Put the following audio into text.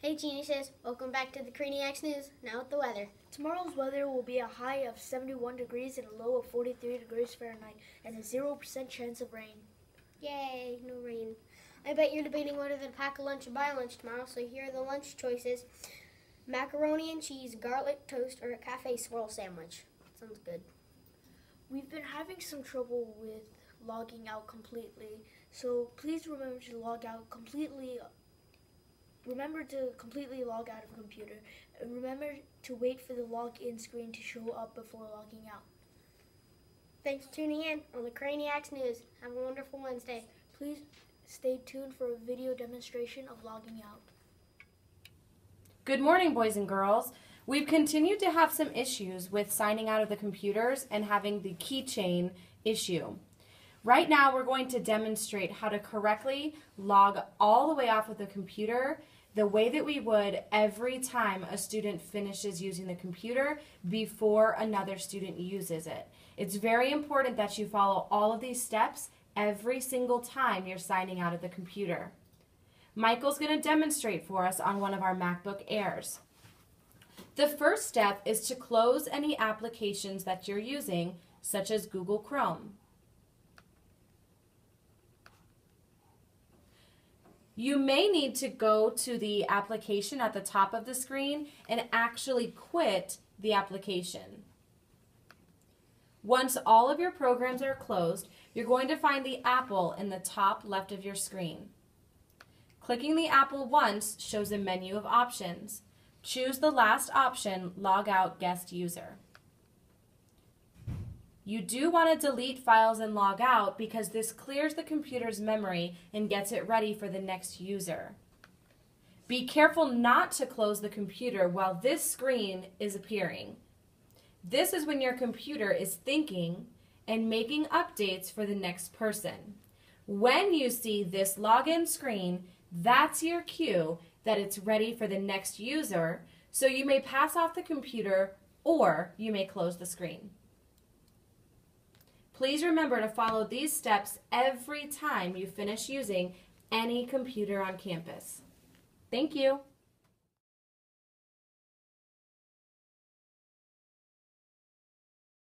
Hey geniuses, welcome back to the Craniacs News. Now with the weather. Tomorrow's weather will be a high of 71 degrees and a low of 43 degrees Fahrenheit and a 0% chance of rain. Yay, no rain. I bet you're debating whether to pack a lunch or buy lunch tomorrow, so here are the lunch choices. Macaroni and cheese, garlic toast, or a cafe swirl sandwich. Sounds good. We've been having some trouble with logging out completely, so please remember to log out completely Remember to completely log out of a computer. And remember to wait for the login screen to show up before logging out. Thanks for tuning in on the Craniacs News. Have a wonderful Wednesday. Please stay tuned for a video demonstration of logging out. Good morning, boys and girls. We've continued to have some issues with signing out of the computers and having the keychain issue. Right now, we're going to demonstrate how to correctly log all the way off of the computer the way that we would every time a student finishes using the computer before another student uses it. It's very important that you follow all of these steps every single time you're signing out of the computer. Michael's going to demonstrate for us on one of our MacBook Airs. The first step is to close any applications that you're using, such as Google Chrome. You may need to go to the application at the top of the screen and actually quit the application. Once all of your programs are closed, you're going to find the apple in the top left of your screen. Clicking the apple once shows a menu of options. Choose the last option, Log Out Guest User. You do want to delete files and log out because this clears the computer's memory and gets it ready for the next user. Be careful not to close the computer while this screen is appearing. This is when your computer is thinking and making updates for the next person. When you see this login screen, that's your cue that it's ready for the next user, so you may pass off the computer or you may close the screen. Please remember to follow these steps every time you finish using any computer on campus. Thank you.